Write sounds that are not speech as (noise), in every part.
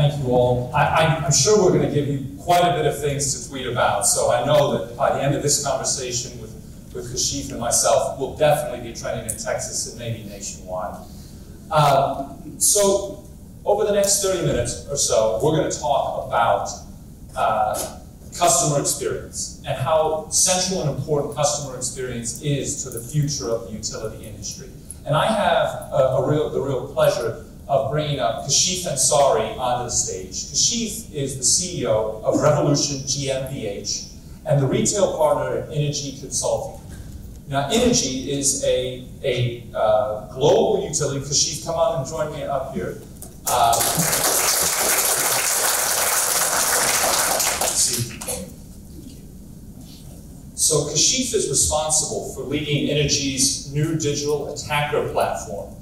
thank you all. I, am sure we're going to give you quite a bit of things to tweet about, so I know that by the end of this conversation with, with Kashif and myself, we'll definitely be trending in Texas and maybe nationwide. Uh, so over the next 30 minutes or so, we're going to talk about uh, customer experience and how central and important customer experience is to the future of the utility industry. And I have a, a real, the real pleasure of bringing up Kashif Ansari onto the stage. Kashif is the CEO of Revolution GmbH and the retail partner at Innogy Consulting. Now, Innogy is a, a uh, global utility. Kashif, come on and join me up here. Uh, so Kashif is responsible for leading Innogy's new digital attacker platform.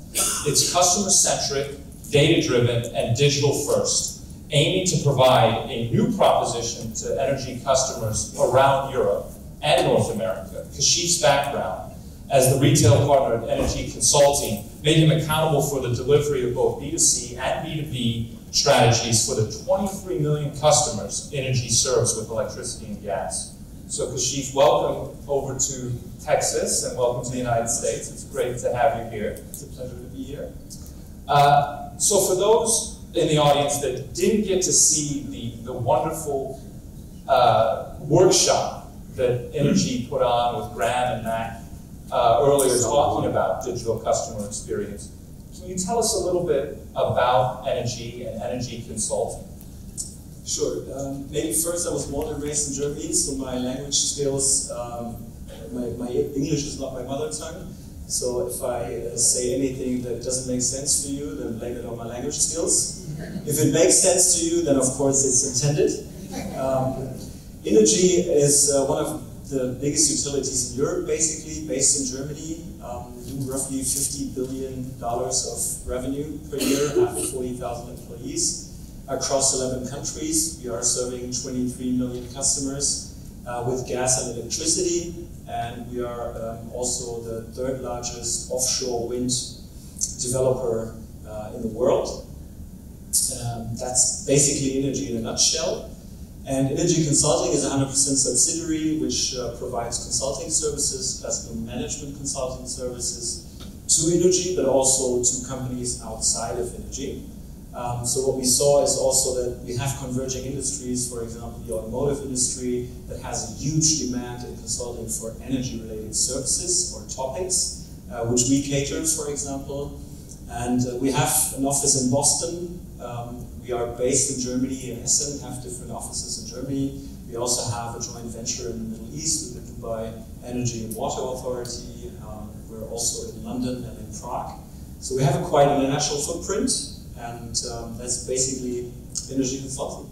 It's customer-centric, data-driven, and digital-first, aiming to provide a new proposition to energy customers around Europe and North America. Kashif's background as the retail partner at Innogy Consulting made him accountable for the delivery of both B2C and B2B strategies for the 23 million customers Innogy serves with electricity and gas. So Kashif, welcome over to Texas and welcome to the United States. It's great to have you here. It's a pleasure to be here. Uh, so for those in the audience that didn't get to see the, the wonderful uh, workshop that Innogy put on with Graham and Mac uh, earlier talking about digital customer experience, can you tell us a little bit about Innogy and Innogy Consulting? Sure. Um, maybe first, I was born and raised in Germany, so my language skills, um, my, my English is not my mother tongue. So if I uh, say anything that doesn't make sense to you, then blame it on my language skills. If it makes sense to you, then of course it's intended. Um, Innogy is uh, one of the biggest utilities in Europe, basically, based in Germany. Um, do roughly $50 billion of revenue per year, have 40,000 employees across 11 countries. We are serving 23 million customers uh, with gas and electricity, and we are um, also the third largest offshore wind developer uh, in the world. Um, that's basically Innogy in a nutshell. And Innogy Consulting is a 100% subsidiary which uh, provides consulting services, classical management consulting services to Innogy, but also to companies outside of Innogy. Um, so what we saw is also that we have converging industries, for example, the automotive industry that has a huge demand in consulting for energy-related services or topics, uh, which we cater, for example. And uh, we have an office in Boston. Um, we are based in Germany in Essen, have different offices in Germany. We also have a joint venture in the Middle East with the Dubai Energy and Water Authority. Um, we're also in London and in Prague. So we have a quite international footprint. And um, that's basically Innogy consulting.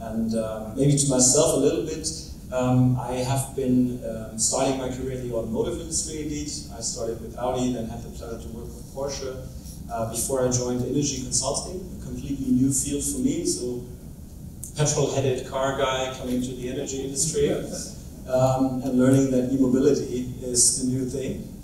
And uh, maybe to myself a little bit, um, I have been um, starting my career in the automotive industry indeed. I started with Audi, then had the pleasure to work with Porsche uh, before I joined Innogy Consulting, a completely new field for me. So, petrol-headed car guy coming to the energy industry (laughs) um, and learning that e-mobility is the new thing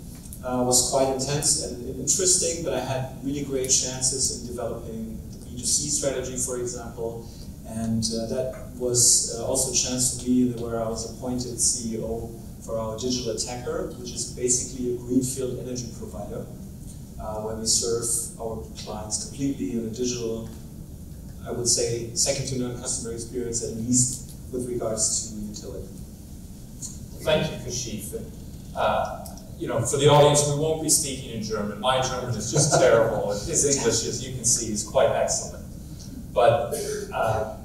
uh, was quite intense and interesting, but I had really great chances in developing the B2C strategy, for example, and uh, that was uh, also a chance for me where I was appointed CEO for our digital attacker, which is basically a greenfield energy provider, uh, where we serve our clients completely in a digital, I would say, second to none customer experience, at least with regards to utility. Thank you, Kashif. You know, for the audience, we won't be speaking in German. My German is just terrible. His English, as you can see, is quite excellent. But uh,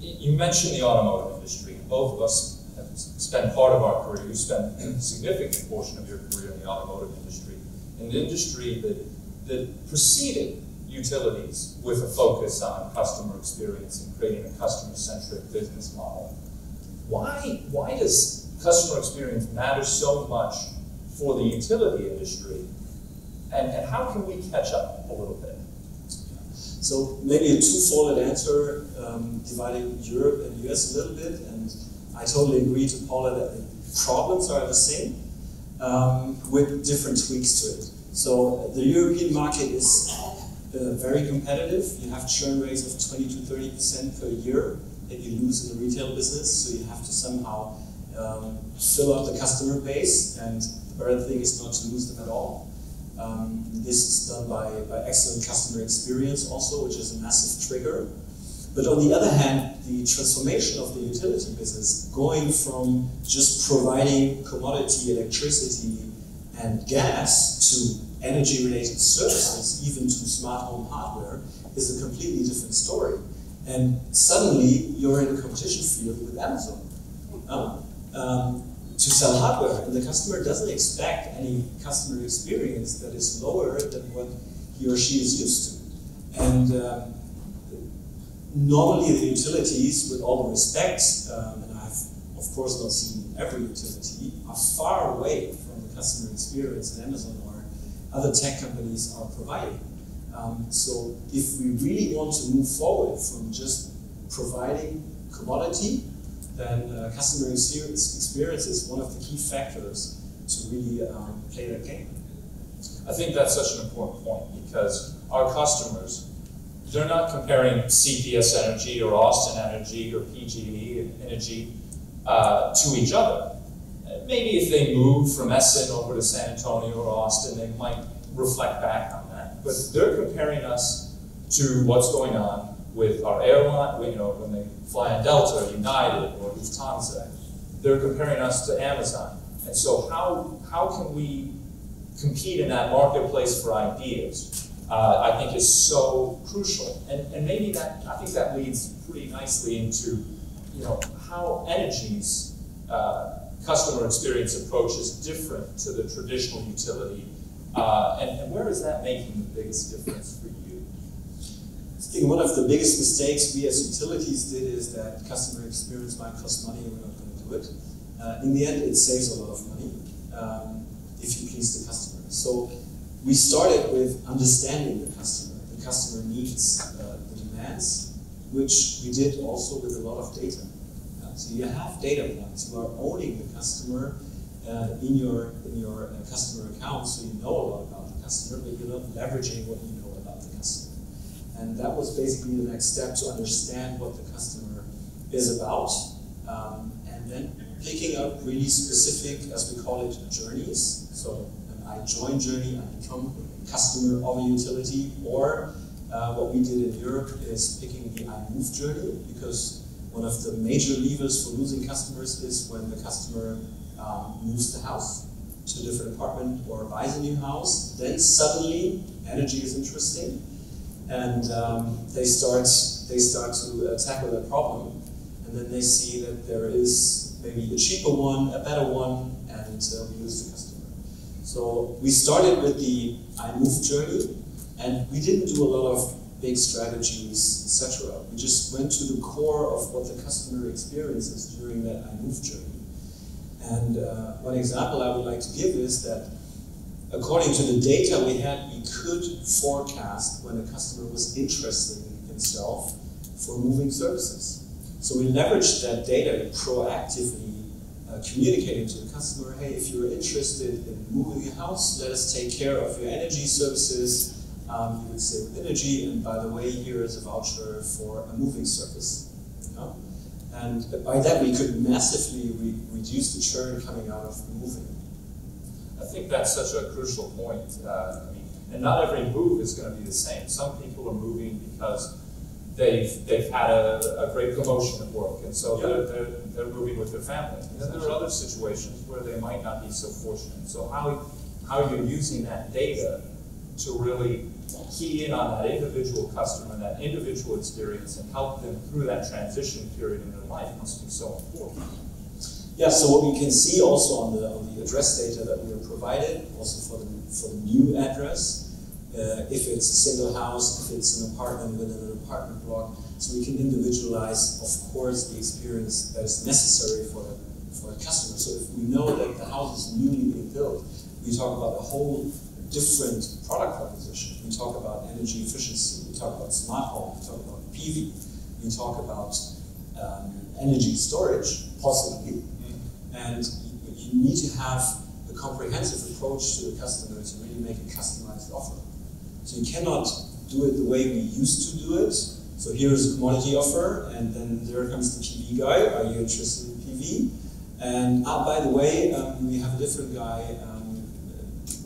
you mentioned the automotive industry. Both of us have spent part of our career, you spent a significant portion of your career in the automotive industry, an industry that, that preceded utilities with a focus on customer experience and creating a customer-centric business model. Why, why does customer experience matter so much for the utility industry, and, and how can we catch up a little bit? So maybe a two-folded answer, um, dividing Europe and US a little bit, and I totally agree to Paula that the problems are the same, um, with different tweaks to it. So the European market is uh, very competitive. You have churn rates of 20 to 30 percent per year that you lose in the retail business. So you have to somehow um, fill up the customer base, and the better thing is not to lose them at all. Um, this is done by, by excellent customer experience also, which is a massive trigger. But on the other hand, the transformation of the utility business, going from just providing commodity electricity and gas to energy related services, even to smart home hardware, is a completely different story. And suddenly you're in a competition field with Amazon um, um, to sell hardware, and the customer doesn't expect any customer experience that is lower than what he or she is used to. And um, normally the utilities, with all the respect, um, and I've of course not seen every utility, are far away from the customer experience that Amazon or other tech companies are providing. Um, so if we really want to move forward from just providing commodity, then uh, customer experience, is one of the key factors to really um, play that game. I think that's such an important point because our customers they're not comparing CPS Energy or Austin Energy or PGE Energy uh, to each other. Maybe if they move from Essen over to San Antonio or Austin, they might reflect back on that. But they're comparing us to what's going on with our airline, you know, when they fly on Delta or United or Lufthansa. They're comparing us to Amazon. And so how, how can we compete in that marketplace for ideas? uh, I think is so crucial. And, and maybe that, I think that leads pretty nicely into, you know, how Innogy's uh, customer experience approach is different to the traditional utility. Uh, and, and where is that making the biggest difference for you? I think one of the biggest mistakes we as utilities did is that customer experience might cost money and we're not going to do it. Uh, in the end, it saves a lot of money um, if you please the customer. So we started with understanding the customer, the customer needs, uh, the demands, which we did also with a lot of data. Uh, so you have data points. You are owning the customer uh, in your in your uh, customer account, so you know a lot about the customer, but you're not leveraging what you know about the customer. And that was basically the next step to understand what the customer is about, um, and then picking up really specific, as we call it, journeys. So I join journey, I become customer of a utility, or uh, what we did in Europe is picking the I move journey because one of the major levers for losing customers is when the customer um, moves the house to a different apartment or buys a new house. Then suddenly energy is interesting, and um, they start they start to uh, tackle that problem, and then they see that there is maybe a cheaper one, a better one, and uh, we lose the customer. So we started with the I Move journey, and we didn't do a lot of big strategies, etc. We just went to the core of what the customer experiences during that I Move journey. And uh, one example I would like to give is that according to the data we had, we could forecast when a customer was interested in himself for moving services. So we leveraged that data proactively uh, communicating to the customer, hey, if you're interested in moving your house, let us take care of your energy services. Um, you would save energy, and by the way, here is a voucher for a moving service. You know? And by that, we could massively re reduce the churn coming out of moving. I think that's such a crucial point. Uh, I mean, and not every move is going to be the same. Some people are moving because they've they've had a, a great promotion at work, and so yep. they're, they're, they're moving with their family. And then there are other situations where they might not be so fortunate. So how how you're using that data to really key in on that individual customer, that individual experience, and help them through that transition period in their life must be so important. Yeah, so what we can see also on the on the address data that we are provided, also for the for the new address, uh, if it's a single house, if it's an apartment within an apartment block. So we can individualize, of course, the experience that is necessary for the, for the customer. So if we know that the house is newly being built, we talk about a whole different product proposition. We talk about energy efficiency, we talk about smart home, we talk about PV, we talk about um, energy storage, possibly. And you need to have a comprehensive approach to the customer to really make a customized offer. So you cannot do it the way we used to do it. So here is a commodity offer, and then there comes the PV guy. Are you interested in PV? And ah, by the way, um, we have a different guy um,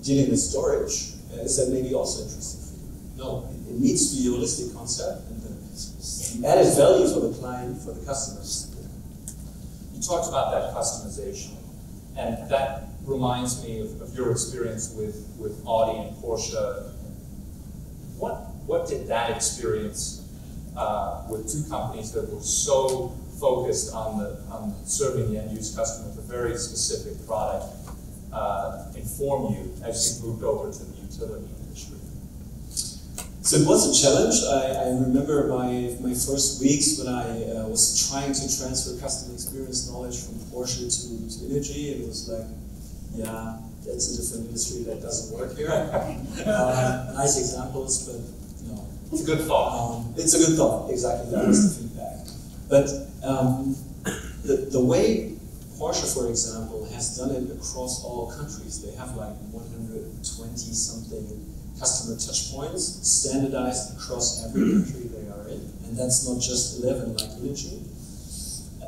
dealing with storage. Uh, is that maybe also interesting for you? No, it, it needs to be a holistic concept, and the added value for the client, for the customers. Talked about that customization, and that reminds me of, of your experience with, with Audi and Porsche. What, what did that experience uh, with two companies that were so focused on the on serving the end use customer with a very specific product uh, inform you as you moved over to the utility industry? So it was a challenge. I, I remember my, my first weeks when I uh, was trying to transfer customer experience knowledge from Porsche to, to Innogy. It was like, yeah, that's a different industry that doesn't work here. (laughs) uh, nice examples, but no. It's a good thought. Um, it's a good thought, exactly. That was the feedback. But um, the, the way Porsche, for example, has done it across all countries, they have like 120 something customer touch points standardized across every country they are in. And that's not just 11 like Innogy.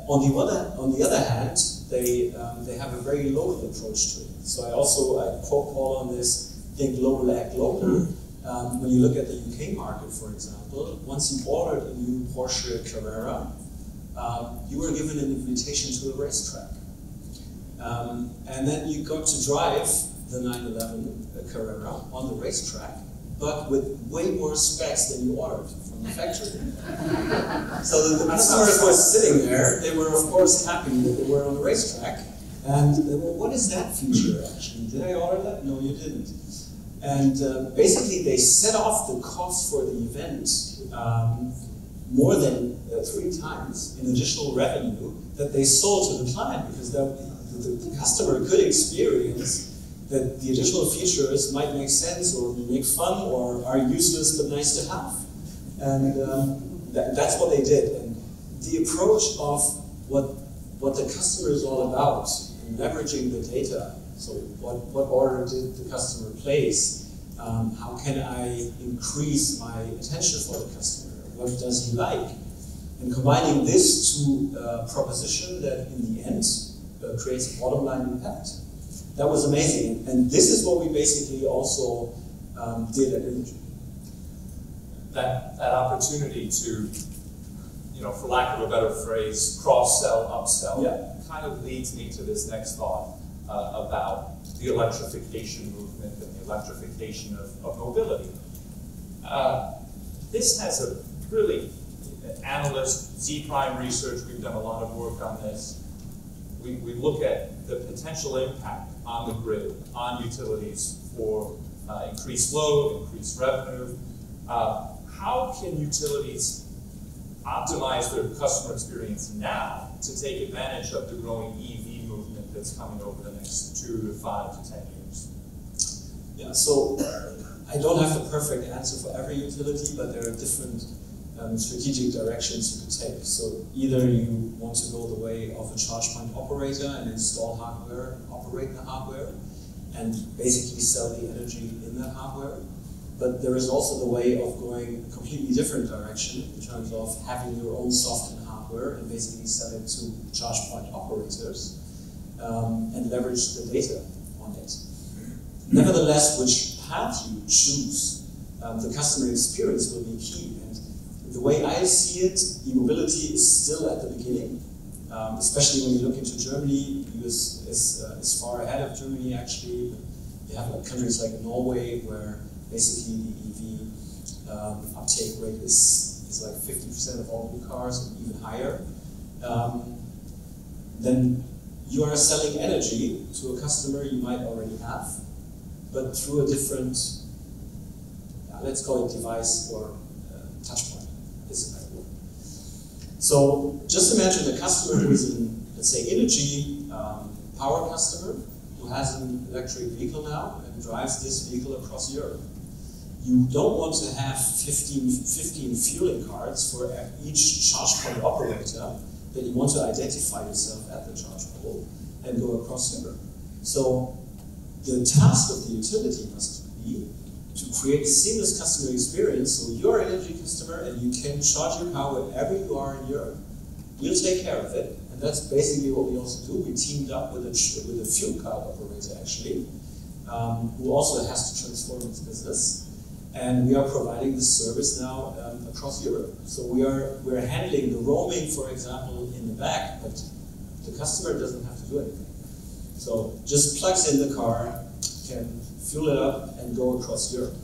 On the other, on the other hand, they, um, they have a very local approach to it. So I also I quote Paul on this, think global, act local. Um, when you look at the UK market, for example, once you ordered a new Porsche Carrera, um, you were given an invitation to a racetrack. Um, and then you got to drive the 911 Carrera on the racetrack, but with way more specs than you ordered from the factory. (laughs) so the, the customers were sitting there, they were of course happy that they were on the racetrack, and they were, what is that feature actually? Did I order that? No, you didn't. And uh, basically, they set off the cost for the event um, more than uh, three times in additional revenue that they sold to the client because the, the, the customer could experience that the additional features might make sense or make fun or are useless but nice to have. And um, that, that's what they did. And the approach of what, what the customer is all about, leveraging the data so what, what order did the customer place? Um, how can I increase my attention for the customer? What does he like? And combining this to a proposition that in the end uh, creates a bottom line impact. That was amazing. And this is what we basically also um, did at. That, that opportunity to, you know, for lack of a better phrase, cross-sell, upsell, yeah. kind of leads me to this next thought uh, about the electrification movement and the electrification of, of mobility. Uh, this has a really analyst, Zpryme Research, we've done a lot of work on this. We, we look at the potential impact on the grid, on utilities for uh, increased load, increased revenue. Uh, how can utilities optimize their customer experience now to take advantage of the growing EV movement that's coming over the next two to five to ten years? Yeah, so I don't have the perfect answer for every utility, but there are different um, strategic directions you could take. So either you want to go the way of a charge point operator and install hardware, operate the hardware, and basically sell the energy in that hardware. But there is also the way of going a completely different direction in terms of having your own software and hardware and basically sell it to charge point operators um, and leverage the data on it. Nevertheless, which path you choose, um, the customer experience will be key. The way I see it, e-mobility is still at the beginning, um, especially when you look into Germany. US is, uh, is far ahead of Germany actually. You have like countries like Norway where basically the EV um, uptake rate is, is like 50% of all new cars and even higher. Um, then you are selling energy to a customer you might already have, but through a different, uh, let's call it device or uh, touch point. Is a better word. So just imagine a customer who is in, let's say, Innogy um, power customer who has an electric vehicle now and drives this vehicle across Europe. You don't want to have 15, 15 fueling cards for each charge point operator that you want to identify yourself at the charge pole and go across Europe. So the task of the utility must be to create a seamless customer experience. So you're an energy customer and you can charge your car wherever you are in Europe. We'll take care of it. And that's basically what we also do. We teamed up with a, with a fuel card operator actually, um, who also has to transform its business. And we are providing this service now um, across Europe. So we are we're handling the roaming, for example, in the back, but the customer doesn't have to do anything. So just plugs in the car, can fuel it up, and go across Europe.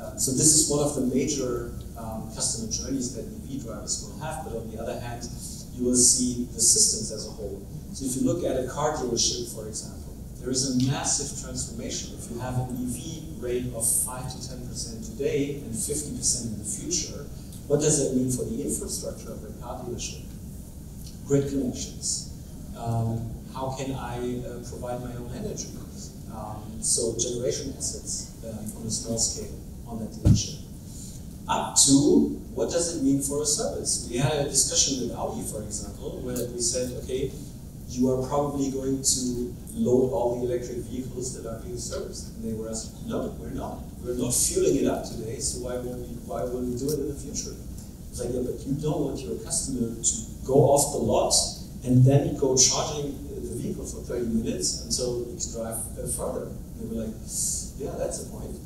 Uh, so this is one of the major um, customer journeys that EV drivers will have. But on the other hand, you will see the systems as a whole. So if you look at a car dealership, for example, there is a massive transformation. If you have an EV rate of 5 to 10% today and 50% in the future, what does that mean for the infrastructure of a car dealership? Grid connections. Um, how can I uh, provide my own energy? Um, so generation assets um, on a small scale on that dealership. Up to what does it mean for a service? We had a discussion with Audi, for example, where we said, okay, you are probably going to load all the electric vehicles that are being serviced. And they were asking, no, we're not. We're not fueling it up today, so why will we, why will we do it in the future? It's like, yeah, but you don't want your customer to go off the lot and then go charging vehicle for 30 minutes until you can drive uh, further. They were like, yeah, that's the point.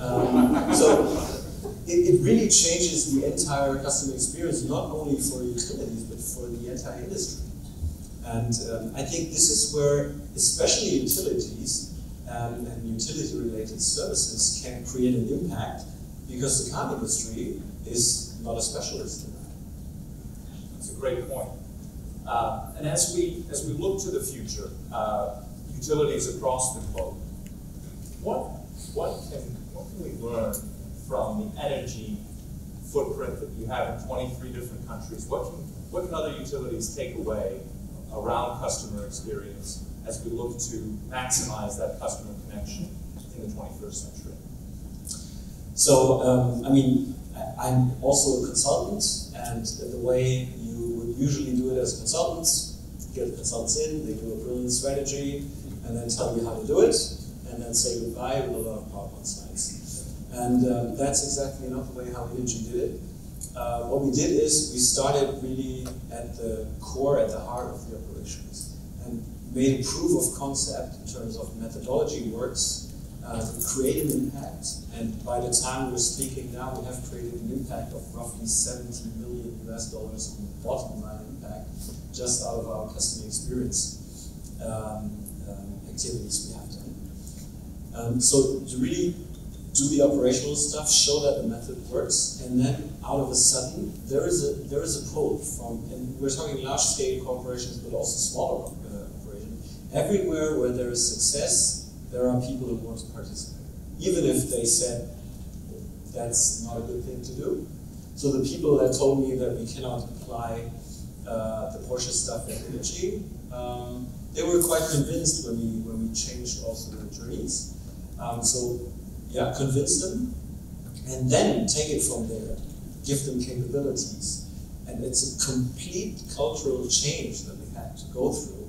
Um, so it, it really changes the entire customer experience, not only for utilities, but for the entire industry. And um, I think this is where, especially utilities um, and utility-related services can create an impact because the car industry is not a specialist in that. That's a great point. Uh, and as we as we look to the future, uh, utilities across the globe, what what can what can we learn from the Innogy footprint that you have in 23 different countries? What can what can other utilities take away around customer experience as we look to maximize that customer connection in the 21st century? So, um, I mean, I'm also a consultant, and the way usually do it as consultants, get consultants in, they do a brilliant strategy, and then tell you how to do it, and then say goodbye with a lot of PowerPoint slides. And um, that's exactly not the way how Innogy did it. Uh, what we did is we started really at the core, at the heart of the operations, and made a proof of concept in terms of methodology works uh, to create an impact. And by the time we're speaking now, we have created an impact of roughly 70 million US dollars in bottom line impact just out of our customer experience um, um, activities we have done. Um, so to really do the operational stuff, show that the method works, and then out of a sudden there is a there is a pull from and we're talking large scale corporations, but also smaller uh, operations. Everywhere where there is success, there are people who want to participate, even if they said that's not a good thing to do. So the people that told me that we cannot apply uh, the Porsche stuff in energy, um, they were quite convinced when we when we changed also the journeys. Um, so yeah, convince them, and then take it from there. Give them capabilities. And it's a complete cultural change that we had to go through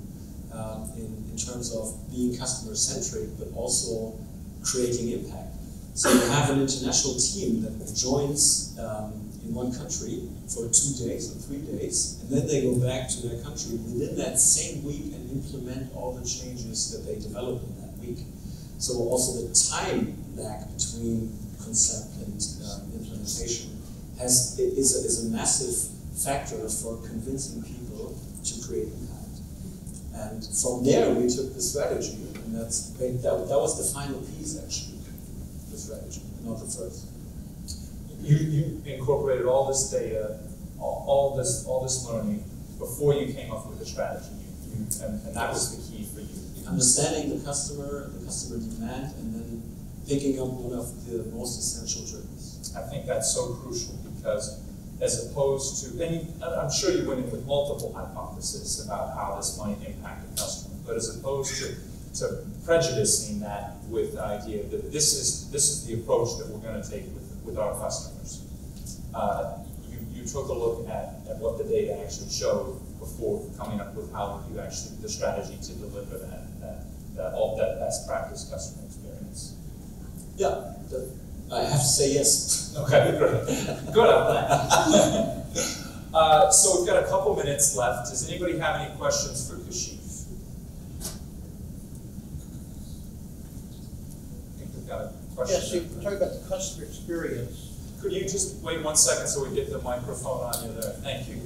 um, in, in terms of being customer centric, but also creating impact. So you have an international team that joins um, one country for two days or three days, and then they go back to their country within that same week and implement all the changes that they developed in that week. So also the time lag between concept and um, implementation has is a, is a massive factor for convincing people to create impact. And from there we took the strategy, and that's that, that was the final piece actually, the strategy, not the first. You, you incorporated all this data, all, all this all this learning before you came up with the strategy, you, you, and, and that was the key for you. Understanding the customer, the customer demand, and then picking up one of the most essential journeys. I think that's so crucial because as opposed to, and you, I'm sure you went in with multiple hypotheses about how this might impact the customer, but as opposed to, to prejudicing that with the idea that this is, this is the approach that we're going to take with, with our customers. Uh, you, you took a look at, at what the data actually showed before coming up with how you actually, the strategy to deliver that, that, that, all that best practice customer experience. Yeah, I have to say yes. (laughs) Okay, great. Good, I'm glad. (laughs) Uh, so we've got a couple minutes left. Does anybody have any questions for Kashif? I think got question. Yes, you talk about the customer experience. Could you just wait one second so we get the microphone on you there? Thank you.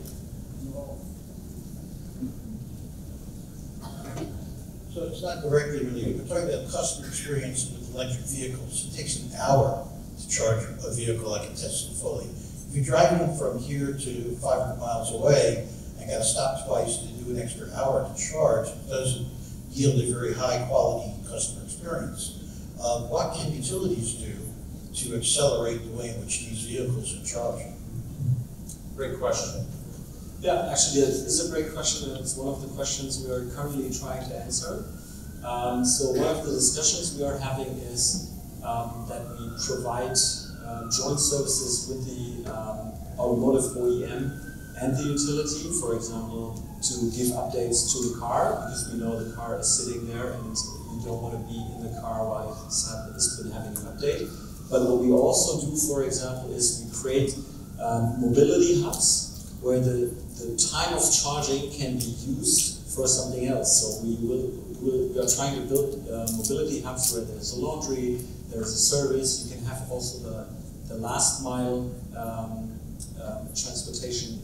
So it's not directly related, we're talking about customer experience with electric vehicles. It takes an hour to charge a vehicle like a Tesla fully. If you're driving from here to five hundred miles away and gotta stop twice to do an extra hour to charge, it doesn't yield a very high quality customer experience. Uh, what can utilities do to accelerate the way in which these vehicles are charged? Great question. Yeah, actually, it is a great question, and it's one of the questions we are currently trying to answer. Um, so one of the discussions we are having is um, that we provide uh, joint services with the um, automotive OEM and the utility, for example, to give updates to the car, because we know the car is sitting there and you don't want to be in the car while it's, ha- it's been having an update. But what we also do, for example, is we create um, mobility hubs where the, the time of charging can be used for something else. So we will, will we are trying to build uh, mobility hubs where there's a laundry, there's a service. You can have also the, the last mile um, um, transportation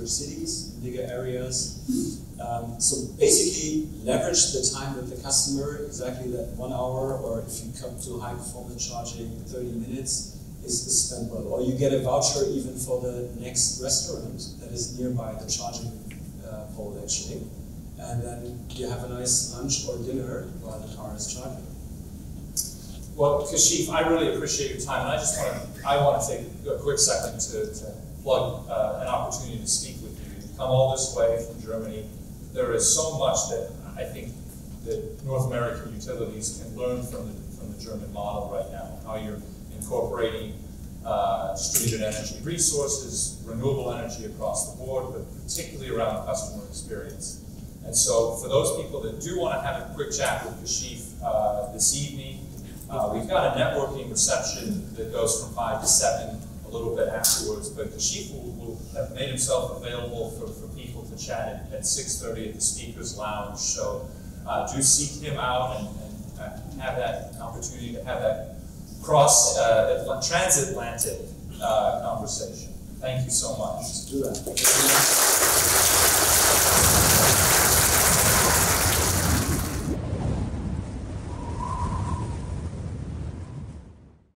bigger cities, bigger areas. Um, so basically, leverage the time with the customer, exactly that one hour, or if you come to high performance charging, 30 minutes is, is spent well. Or you get a voucher even for the next restaurant that is nearby the charging uh, pole, actually. And then you have a nice lunch or dinner while the car is charging. Well, Kashif, I really appreciate your time, and I just want to, I want to take a quick second to, to plug uh, an opportunity to speak with you. You've come all this way from Germany. There is so much that I think that North American utilities can learn from the, from the German model right now, how you're incorporating uh, distributed energy resources, renewable energy across the board, but particularly around customer experience. And so for those people that do want to have a quick chat with Kashif uh, this evening, uh, we've got a networking reception that goes from 5 to 7 a little bit afterwards, but Kashif will, will have made himself available for, for people to chat at, at 6.30 at the Speaker's Lounge. So uh, do seek him out and, and uh, have that opportunity to have that cross uh, transatlantic uh, conversation. Thank you so much. Let's do that.